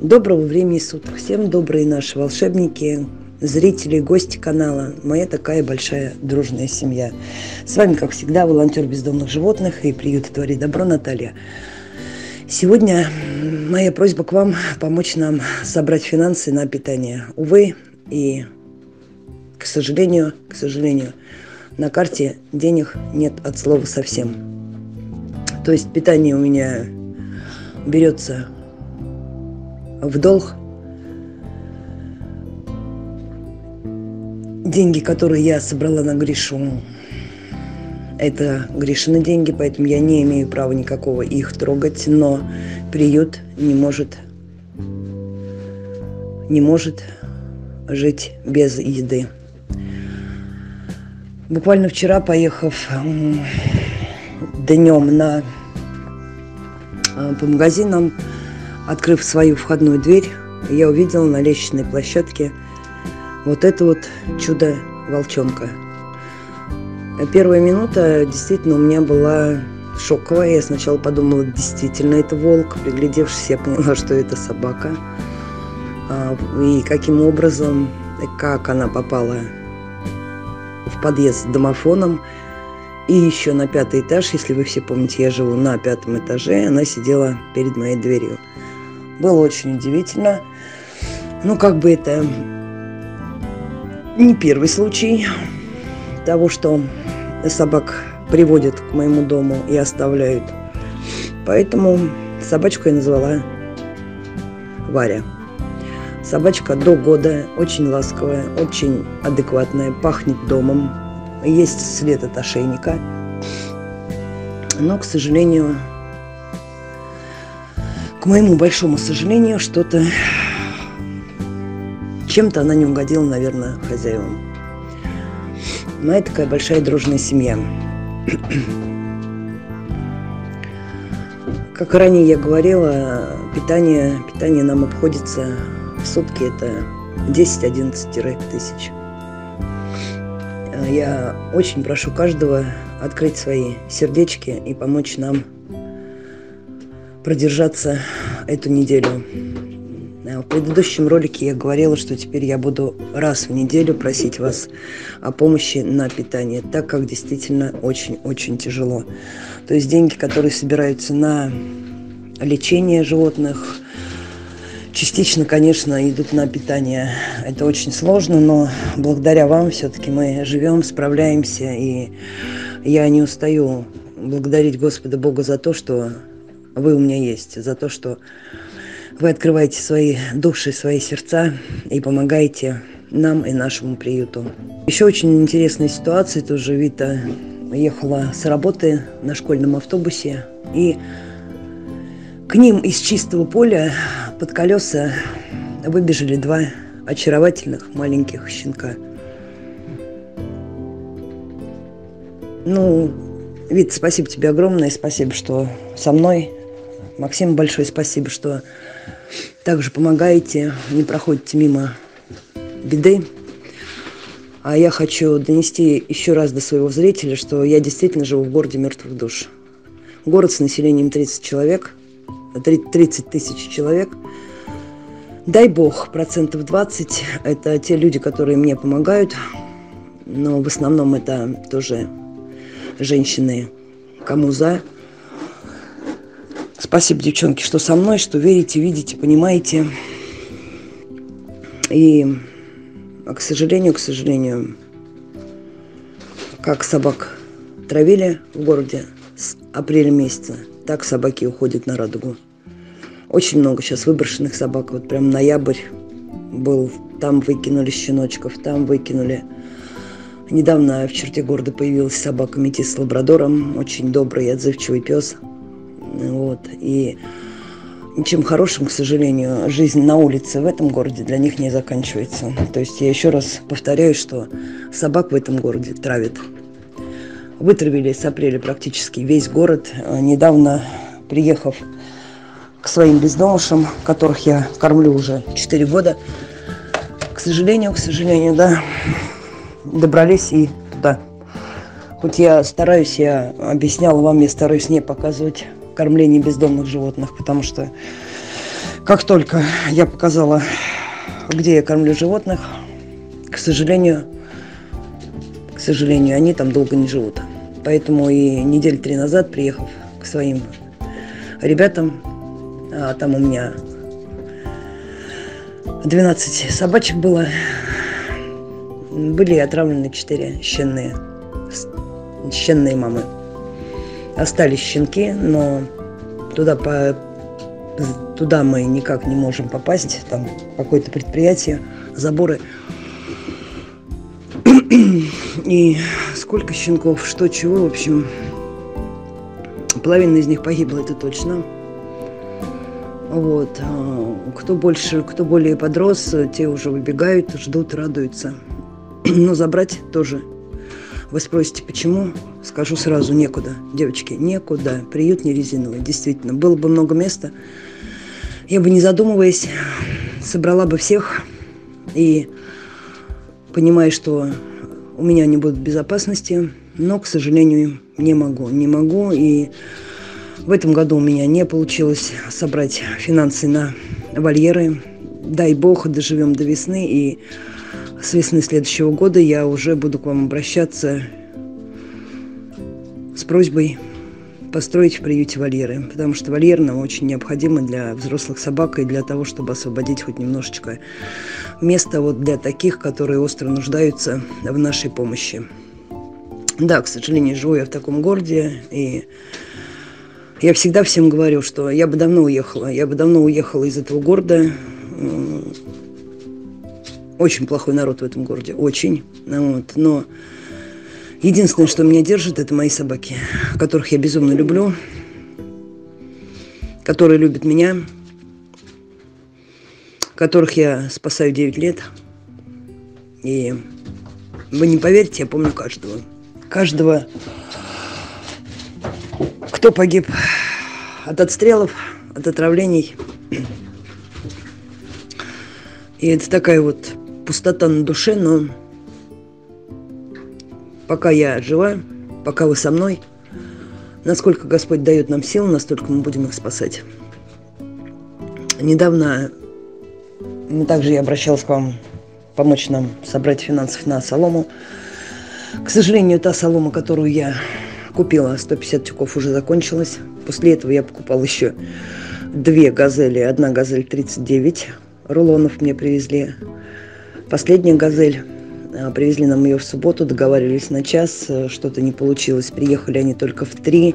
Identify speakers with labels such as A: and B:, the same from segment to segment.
A: Доброго времени суток. Всем добрые наши волшебники, зрители, гости канала. Моя такая большая дружная семья. С вами, как всегда, волонтер бездомных животных и приюта «Твори добро» Наталья. Сегодня моя просьба к вам помочь нам собрать финансы на питание. Увы, и, к сожалению, к сожалению, на карте денег нет от слова совсем. То есть питание у меня берется в долг. Деньги, которые я собрала на Гришу, это Гришины деньги, поэтому я не имею права никакого их трогать, но приют не может не может жить без еды. Буквально вчера, поехав днем на, э, по магазинам, Открыв свою входную дверь, я увидела на лестничной площадке вот это вот чудо-волчонка. Первая минута действительно у меня была шоковая. Я сначала подумала, действительно это волк. Приглядевшись, я поняла, что это собака. А, и каким образом, как она попала в подъезд с домофоном. И еще на пятый этаж, если вы все помните, я живу на пятом этаже, она сидела перед моей дверью. Было очень удивительно. Ну, как бы это не первый случай того, что собак приводят к моему дому и оставляют. Поэтому собачку я назвала Варя. Собачка до года, очень ласковая, очень адекватная, пахнет домом. Есть след от ошейника. Но, к сожалению, моему большому сожалению, что-то... Чем-то она не угодила, наверное, хозяевам. Моя такая большая дружная семья. Как ранее я говорила, питание, питание нам обходится в сутки это 10-11 тысяч. Я очень прошу каждого открыть свои сердечки и помочь нам продержаться эту неделю. В предыдущем ролике я говорила, что теперь я буду раз в неделю просить вас о помощи на питание, так как действительно очень-очень тяжело. То есть деньги, которые собираются на лечение животных, частично, конечно, идут на питание. Это очень сложно, но благодаря вам все-таки мы живем, справляемся, и я не устаю благодарить Господа Бога за то, что вы у меня есть, за то, что вы открываете свои души, свои сердца и помогаете нам и нашему приюту. Еще очень интересная ситуация, тоже Вита ехала с работы на школьном автобусе, и к ним из чистого поля под колеса выбежали два очаровательных маленьких щенка. Ну, Вит, спасибо тебе огромное, спасибо, что со мной Максим, большое спасибо, что также помогаете, не проходите мимо беды. А я хочу донести еще раз до своего зрителя, что я действительно живу в городе мертвых душ. Город с населением 30 человек, 30 тысяч человек. Дай бог, процентов 20 – это те люди, которые мне помогают, но в основном это тоже женщины, кому за – Спасибо, девчонки, что со мной, что верите, видите, понимаете. И, а, к сожалению, к сожалению, как собак травили в городе с апреля месяца, так собаки уходят на радугу. Очень много сейчас выброшенных собак. Вот прям ноябрь был, там выкинули щеночков, там выкинули. Недавно в черте города появилась собака метис с лабрадором, очень добрый и отзывчивый пес – вот. И ничем хорошим, к сожалению, жизнь на улице в этом городе для них не заканчивается. То есть я еще раз повторяю, что собак в этом городе травят. Вытравили с апреля практически весь город. Недавно приехав к своим бездомышам, которых я кормлю уже 4 года, к сожалению, к сожалению, да, добрались и туда. Хоть я стараюсь, я объясняла вам, я стараюсь не показывать кормлении бездомных животных, потому что Как только я показала, где я кормлю животных, к сожалению, к сожалению, они там долго не живут. Поэтому и недель три назад, приехав к своим ребятам, а там у меня 12 собачек было, были отравлены 4 щенные, щенные мамы. Остались щенки, но туда, по, туда мы никак не можем попасть, там какое-то предприятие, заборы. И сколько щенков, что чего, в общем, половина из них погибла, это точно. Вот. А, кто больше, кто более подрос, те уже выбегают, ждут, радуются. Но забрать тоже. Вы спросите, почему? Скажу сразу, некуда. Девочки, некуда. Приют не резиновый, действительно. Было бы много места. Я бы, не задумываясь, собрала бы всех. И понимая, что у меня они будут безопасности, но, к сожалению, не могу. Не могу. И в этом году у меня не получилось собрать финансы на вольеры. Дай бог, доживем до весны, и с весны следующего года я уже буду к вам обращаться с просьбой построить в приюте вольеры, потому что вольер нам очень необходимо для взрослых собак и для того, чтобы освободить хоть немножечко места вот для таких, которые остро нуждаются в нашей помощи. Да, к сожалению, живу я в таком городе, и я всегда всем говорю, что я бы давно уехала. Я бы давно уехала из этого города. Очень плохой народ в этом городе. Очень. Вот. Но единственное, что меня держит, это мои собаки, которых я безумно люблю, которые любят меня, которых я спасаю 9 лет. И вы не поверите, я помню каждого. Каждого кто погиб от отстрелов, от отравлений. И это такая вот пустота на душе, но пока я жива, пока вы со мной, насколько Господь дает нам сил, настолько мы будем их спасать. Недавно также я обращалась к вам помочь нам собрать финансов на солому. К сожалению, та солома, которую я купила 150 тюков, уже закончилась. После этого я покупала еще две газели. Одна газель 39 рулонов мне привезли. Последняя газель а, Привезли нам ее в субботу, договаривались на час, э, что-то не получилось. Приехали они только в три.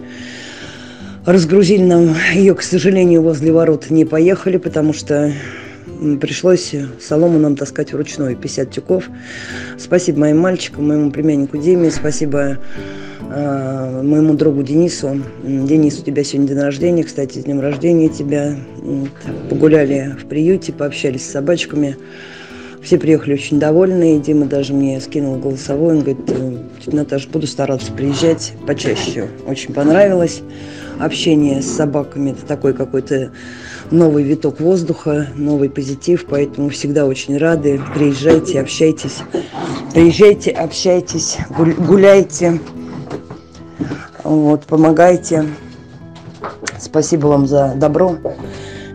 A: Разгрузили нам ее, к сожалению, возле ворот не поехали, потому что пришлось солому нам таскать вручную, 50 тюков. Спасибо моим мальчикам, моему племяннику Диме, спасибо Э, моему другу Денису. Денис, у тебя сегодня день рождения, кстати, с днем рождения тебя. Погуляли в приюте, пообщались с собачками. Все приехали очень довольные. Дима даже мне скинул голосовой. Он говорит, «Э, Наташа, буду стараться приезжать почаще. Очень понравилось. Общение с собаками – это такой какой-то новый виток воздуха, новый позитив, поэтому всегда очень рады. Приезжайте, общайтесь. Приезжайте, общайтесь, гуляйте. Вот, помогайте. Спасибо вам за добро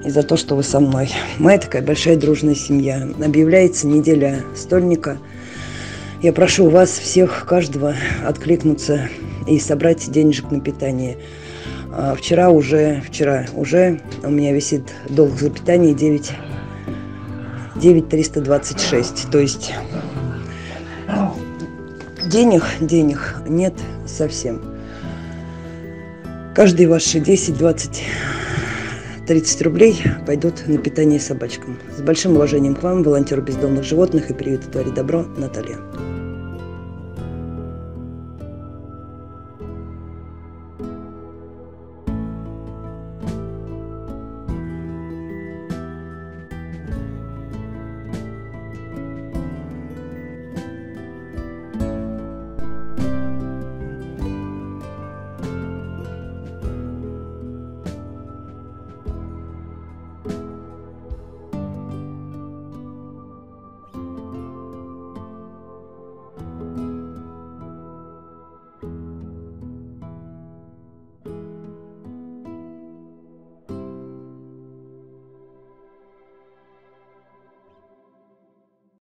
A: и за то, что вы со мной. Моя такая большая дружная семья. Объявляется неделя стольника. Я прошу вас всех, каждого, откликнуться и собрать денежек на питание. А вчера уже, вчера уже у меня висит долг за питание 9, 9326. То есть денег, денег нет совсем. Каждые ваши 10, 20, 30 рублей пойдут на питание собачкам. С большим уважением к вам, волонтер бездомных животных и приюта «Твори добро» Наталья.